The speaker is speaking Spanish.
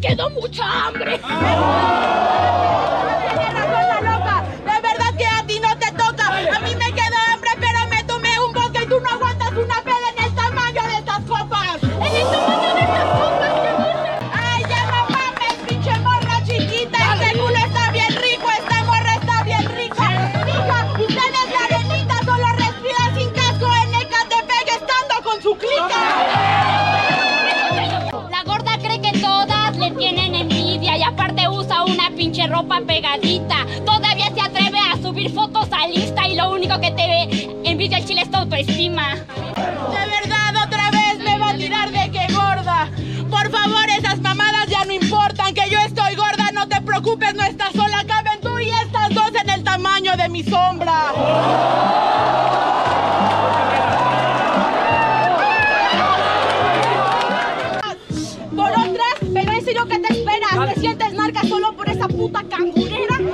quedó mucha hambre. ropa pegadita. Todavía se atreve a subir fotos a lista y lo único que te envidia el chile es tu autoestima. De verdad, otra vez me va a tirar de que gorda. Por favor, esas mamadas ya no importan. Que yo estoy gorda, no te preocupes, no estás sola. Caben tú y estas dos en el tamaño de mi sombra. que te esperas? ¿Te sientes marca solo puta kanguru，对吧？